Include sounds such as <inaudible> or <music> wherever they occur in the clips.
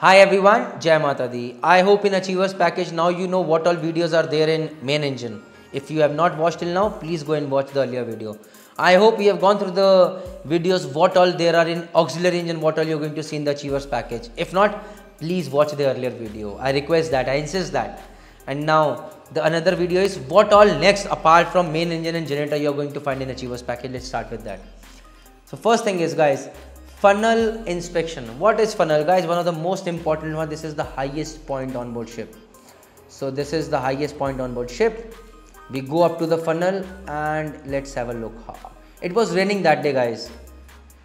Hi everyone, Jai Mata Di. I hope in Achievers package now you know what all videos are there in main engine. If you have not watched till now, please go and watch the earlier video. I hope you have gone through the videos what all there are in auxiliary engine, what all you're going to see in the Achievers package. If not, please watch the earlier video. I request that, I insist that. And now the another video is what all next apart from main engine and generator you're going to find in Achievers package. Let's start with that. So first thing is guys, funnel inspection. What is funnel? Guys one of the most important one this is the highest point on board ship. So this is the highest point on board ship. We go up to the funnel and let's have a look. It was raining that day guys.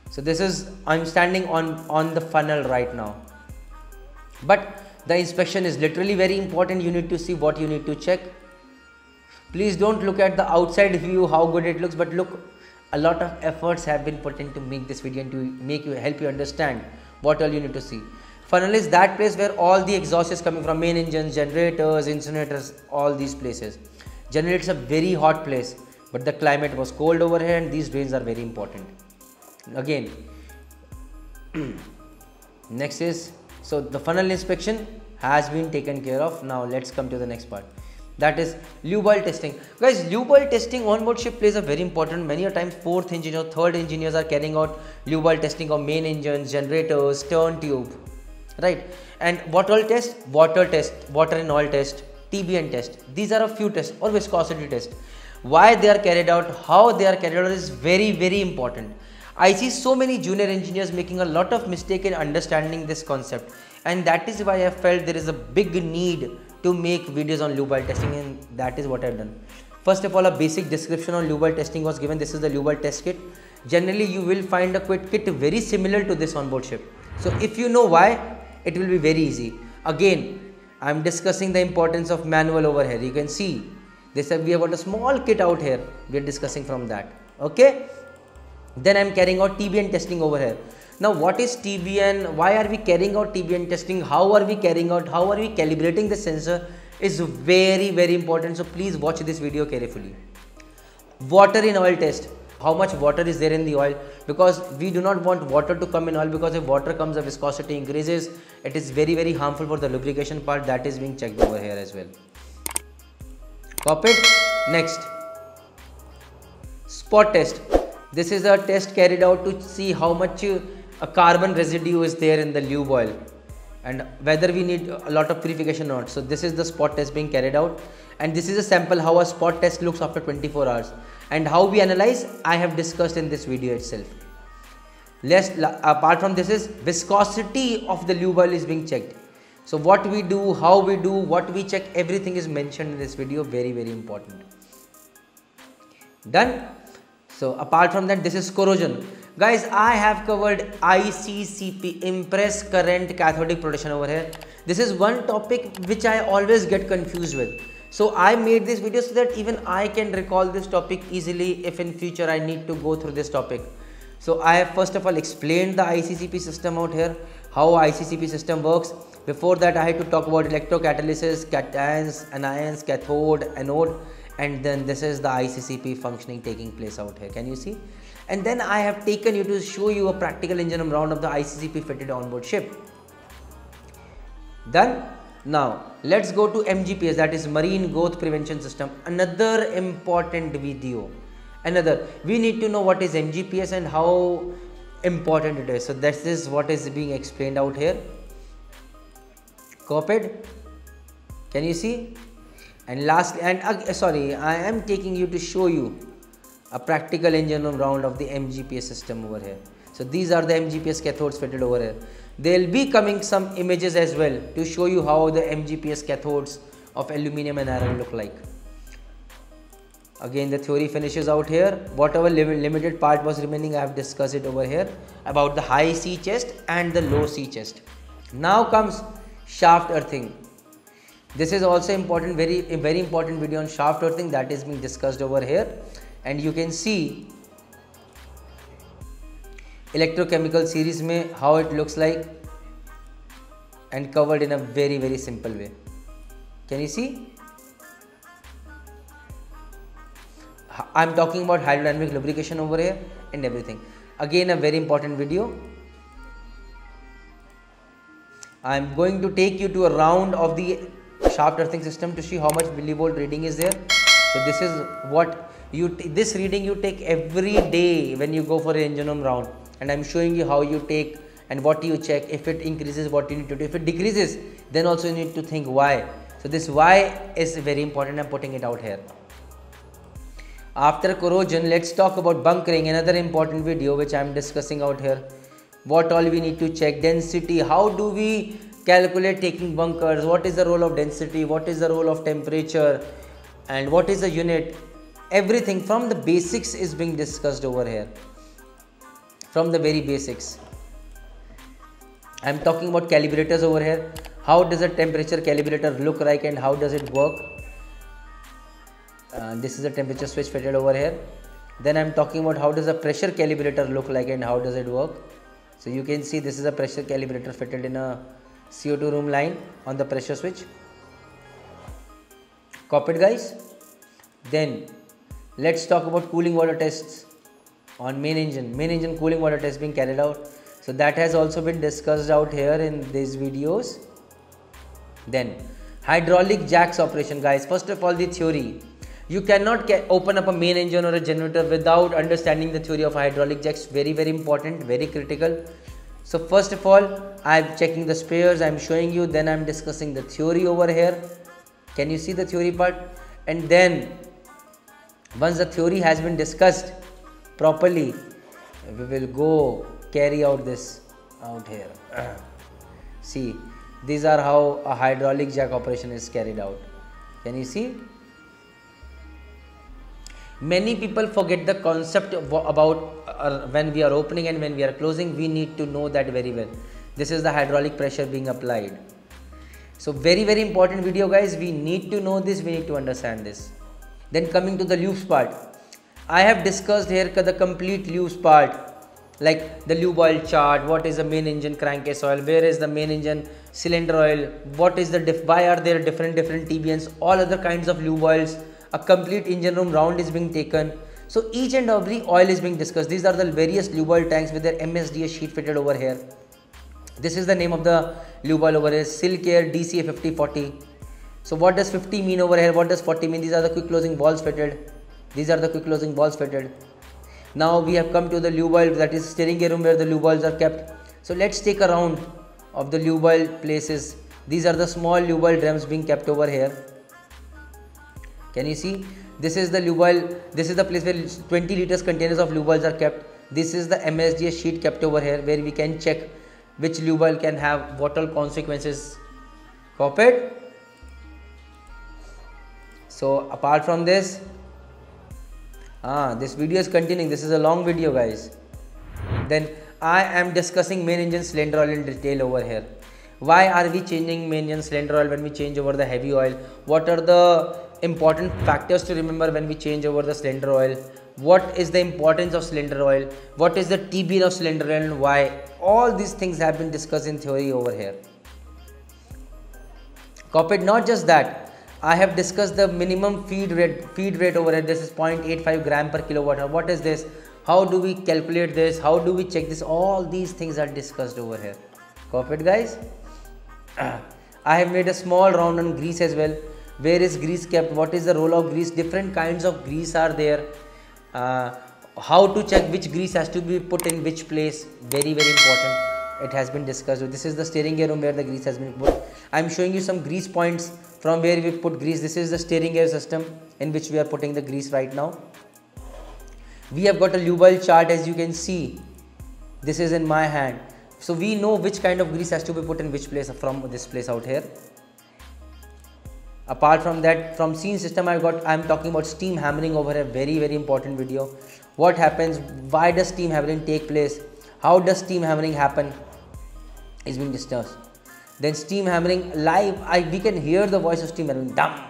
So this is i'm standing on on the funnel right now. But the inspection is literally very important. You need to see what you need to check. Please don't look at the outside view how good it looks but look a lot of efforts have been put in to make this video and to make you help you understand what all you need to see. Funnel is that place where all the exhaust is coming from main engines generators incinerators all these places. Generator is a very hot place but the climate was cold over here and these drains are very important. Again <clears throat> next is so the funnel inspection has been taken care of. Now let's come to the next part that is lube oil testing. Guys lube oil testing on board ship plays a very important many a times fourth engineer third engineers are carrying out lube oil testing of main engines generators stern tube right? And what all test water test water and oil test tbn test. These are a few tests or viscosity test. Why they are carried out how they are carried out is very very important. I see so many junior engineers making a lot of mistake in understanding this concept. And that is why i felt there is a big need to make videos on lube oil testing and that is what I've done. First of all, a basic description on lube oil testing was given. This is the lube oil test kit. Generally, you will find a quick kit very similar to this onboard ship. So if you know why, it will be very easy. Again, I'm discussing the importance of manual over here. You can see they said we have got a small kit out here. We are discussing from that. Okay. Then I'm carrying out TBN testing over here. Now what is TBN? Why are we carrying out TBN testing? How are we carrying out? How are we calibrating the sensor? Is very very important. So please watch this video carefully. Water in oil test. How much water is there in the oil? Because we do not want water to come in oil because if water comes the viscosity increases. It is very very harmful for the lubrication part that is being checked over here as well. Copied. Next. Spot test. This is a test carried out to see how much a carbon residue is there in the lube oil and whether we need a lot of purification or not. So this is the spot test being carried out and this is a sample how a spot test looks after 24 hours and how we analyze I have discussed in this video itself. Less, apart from this is viscosity of the lube oil is being checked. So what we do, how we do, what we check, everything is mentioned in this video. Very, very important. Done. So apart from that, this is corrosion guys i have covered iccp impress current cathodic protection over here. This is one topic which i always get confused with. So i made this video so that even i can recall this topic easily if in future i need to go through this topic. So i have first of all explained the iccp system out here how iccp system works. Before that i had to talk about electrocatalysis cations anions cathode anode and then this is the iccp functioning taking place out here. Can you see and then I have taken you to show you a practical engine round of the ICCP fitted onboard ship. Done? Now let's go to MGPS that is Marine Growth Prevention System. Another important video. Another we need to know what is MGPS and how important it is. So this is what is being explained out here. Copied. Can you see? And lastly, and uh, sorry, I am taking you to show you a practical engine round of the MGPS system over here. So these are the MGPS cathodes fitted over here. There will be coming some images as well to show you how the MGPS cathodes of aluminum and iron look like. Again the theory finishes out here. Whatever limited part was remaining I have discussed it over here about the high sea chest and the low sea chest. Now comes shaft earthing. This is also important very very important video on shaft earthing that is being discussed over here and you can see electrochemical series में how it looks like and covered in a very very simple way. Can you see? I'm talking about hydrodynamic lubrication over here and everything. Again a very important video. I'm going to take you to a round of the shaft earthing system to see how much millivolt reading is there. So this is what you this reading you take every day when you go for an engine room round. And I'm showing you how you take and what you check. If it increases what you need to do. If it decreases then also you need to think why. So this why is very important. I'm putting it out here. After corrosion let's talk about bunkering. Another important video which I'm discussing out here. What all we need to check? Density. How do we calculate taking bunkers? What is the role of density? What is the role of temperature and what is the unit? Everything from the basics is being discussed over here. From the very basics. I'm talking about calibrators over here. How does a temperature calibrator look like and how does it work? Uh, this is a temperature switch fitted over here. Then i'm talking about how does a pressure calibrator look like and how does it work? So you can see this is a pressure calibrator fitted in a CO2 room line on the pressure switch copied guys. Then let's talk about cooling water tests on main engine. Main engine cooling water test being carried out. So that has also been discussed out here in these videos. Then hydraulic jacks operation guys. First of all the theory. You cannot open up a main engine or a generator without understanding the theory of hydraulic jacks. Very very important very critical. So first of all i'm checking the spares. I'm showing you. Then i'm discussing the theory over here can you see the theory part and then once the theory has been discussed properly, we will go carry out this out here. <clears throat> see, these are how a hydraulic jack operation is carried out. Can you see? Many people forget the concept about uh, when we are opening and when we are closing. We need to know that very well. This is the hydraulic pressure being applied. So very very important video guys. We need to know this. We need to understand this. Then coming to the lubes part, I have discussed here the complete lubes part like the lube oil chart, what is the main engine crankcase oil, where is the main engine cylinder oil, what is the diff, why are there different different TBNs, all other kinds of lube oils, a complete engine room round is being taken. So each and every oil is being discussed. These are the various lube oil tanks with their MSDS sheet fitted over here. This is the name of the lube oil over here, Silk-Air DCA 5040. So what does 50 mean over here? What does 40 mean? These are the quick closing valves fitted. These are the quick closing valves fitted. Now we have come to the lube oil that is steering gear room where the lube oils are kept. So let's take a round of the lube oil places. These are the small lube oil drums being kept over here. Can you see? This is the lube oil. This is the place where 20 liters containers of lube oils are kept. This is the MSDS sheet kept over here where we can check which lube oil can have what all consequences. Copied? so apart from this ah this video is continuing this is a long video guys then I am discussing main engine cylinder oil in detail over here why are we changing main engine cylinder oil when we change over the heavy oil what are the important factors to remember when we change over the cylinder oil what is the importance of cylinder oil what is the TBN of cylinder oil and why all these things have been discussed in theory over here copied not just that I have discussed the minimum feed rate feed rate over here. This is 0.85 gram per kilowatt. Hour. What is this? How do we calculate this? How do we check this? All these things are discussed over here. Copy guys. <clears throat> I have made a small round on grease as well. Where is grease kept? What is the role of grease? Different kinds of grease are there. Uh, how to check which grease has to be put in which place? Very very important it has been discussed this is the steering gear room where the grease has been put i'm showing you some grease points from where we put grease this is the steering gear system in which we are putting the grease right now we have got a lube oil chart as you can see this is in my hand so we know which kind of grease has to be put in which place from this place out here apart from that from steam system i got i'm talking about steam hammering over a very very important video what happens why does steam hammering take place how does steam hammering happen is being discussed. Then steam hammering live, I, we can hear the voice of steam hammering, dum,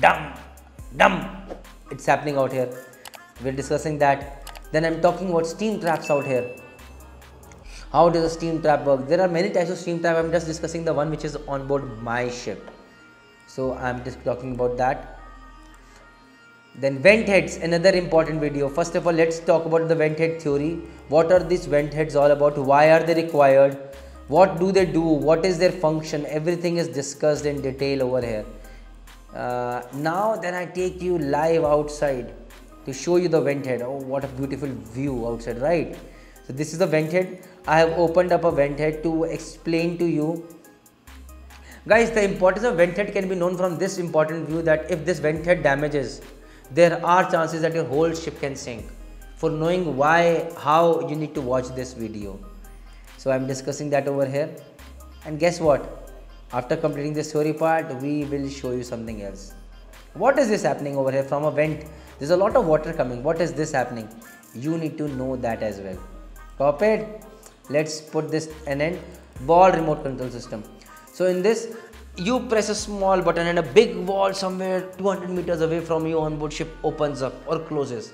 dum, dum. It's happening out here. We're discussing that. Then I'm talking about steam traps out here. How does a steam trap work? There are many types of steam trap. I'm just discussing the one which is on board my ship. So I'm just talking about that. Then vent heads, another important video. First of all, let's talk about the vent head theory. What are these vent heads all about? Why are they required? what do they do what is their function everything is discussed in detail over here uh, now then i take you live outside to show you the vent head oh what a beautiful view outside right so this is the vent head i have opened up a vent head to explain to you guys the importance of vent head can be known from this important view that if this vent head damages there are chances that your whole ship can sink. For knowing why how you need to watch this video. So i'm discussing that over here. And guess what? After completing the story part we will show you something else. What is this happening over here from a vent? There's a lot of water coming. What is this happening? You need to know that as well. Copied let's put this an end valve remote control system so in this you press a small button and a big wall somewhere 200 meters away from you on board ship opens up or closes.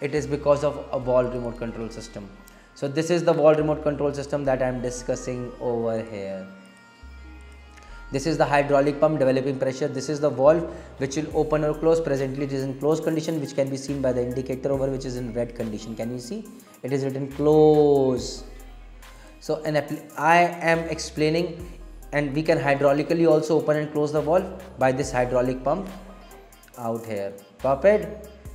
It is because of a valve remote control system. So this is the valve remote control system that i am discussing over here. This is the hydraulic pump developing pressure. This is the valve which will open or close. Presently it is in closed condition which can be seen by the indicator over which is in red condition. Can you see? It is written close. So an i am explaining and we can hydraulically also open and close the valve by this hydraulic pump out here. Copied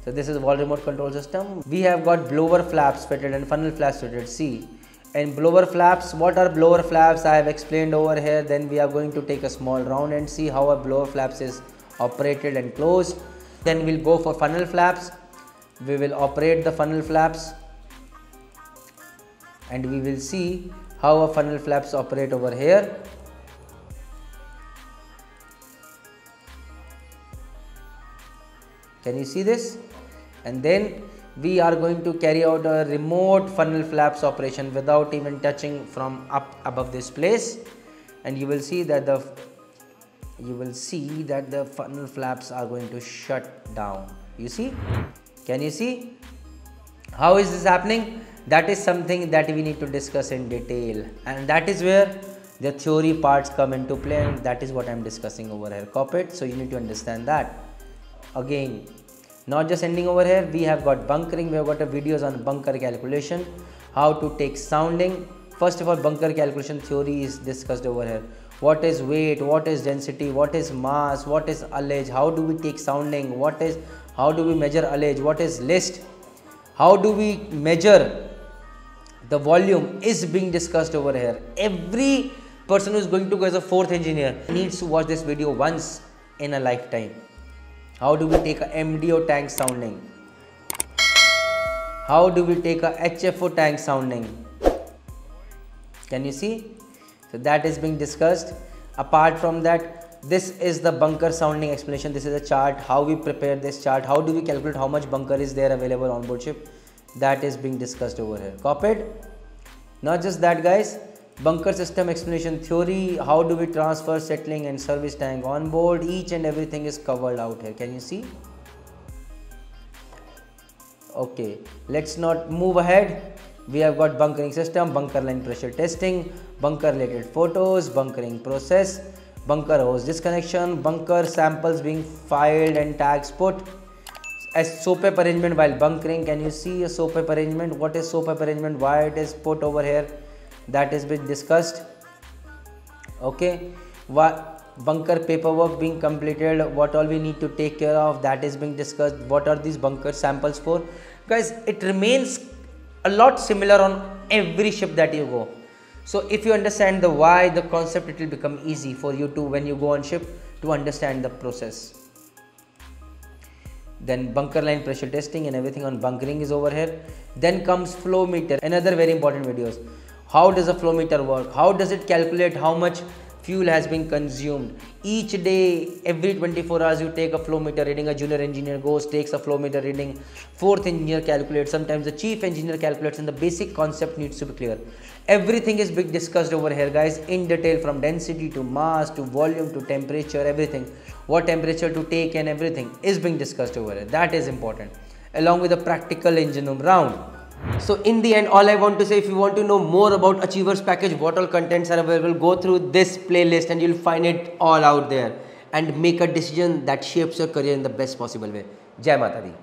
so this is valve remote control system. We have got blower flaps fitted and funnel flaps fitted. See? And blower flaps what are blower flaps? I have explained over here. Then we are going to take a small round and see how a blower flaps is operated and closed. Then we'll go for funnel flaps. We will operate the funnel flaps. And we will see how a funnel flaps operate over here can you see this? And then we are going to carry out a remote funnel flaps operation without even touching from up above this place. And you will see that the you will see that the funnel flaps are going to shut down. You see? Can you see? How is this happening? That is something that we need to discuss in detail. And that is where the theory parts come into play. And that is what i'm discussing over here copy so you need to understand that again not just ending over here we have got bunkering we have got a videos on bunker calculation how to take sounding. First of all bunker calculation theory is discussed over here. What is weight what is density what is mass what is ullage how do we take sounding what is how do we measure ullage what is list? How do we measure the volume is being discussed over here. Every person who is going to go as a fourth engineer needs to watch this video once in a lifetime how do we take a MDO tank sounding? How do we take a HFO tank sounding? Can you see? So that is being discussed. Apart from that, this is the bunker sounding explanation. This is a chart. How we prepare this chart. How do we calculate how much bunker is there available on board ship? That is being discussed over here. Copied? Not just that guys bunker system explanation theory how do we transfer settling and service tank on board each and everything is covered out here. Can you see? Okay let's not move ahead. We have got bunkering system bunker line pressure testing bunker related photos bunkering process bunker hose disconnection bunker samples being filed and tags put. As SOPEP arrangement while bunkering. Can you see a SOPEP arrangement? What is SOPEP arrangement? Why it is put over here that has been discussed. Okay. What bunker paperwork being completed what all we need to take care of that is being discussed. What are these bunker samples for? Guys it remains a lot similar on every ship that you go. So if you understand the why the concept it will become easy for you to when you go on ship to understand the process. Then bunker line pressure testing and everything on bunkering is over here. Then comes flow meter another very important videos how does a flow meter work? How does it calculate how much fuel has been consumed? Each day every 24 hours you take a flow meter reading. A junior engineer goes takes a flow meter reading. Fourth engineer calculates. Sometimes the chief engineer calculates and the basic concept needs to be clear. Everything is big discussed over here guys in detail from density to mass to volume to temperature everything. What temperature to take and everything is being discussed over here. That is important along with a practical engine room round so in the end, all I want to say, if you want to know more about Achievers package, what all contents are available, go through this playlist and you'll find it all out there and make a decision that shapes your career in the best possible way. Jai Mata Di.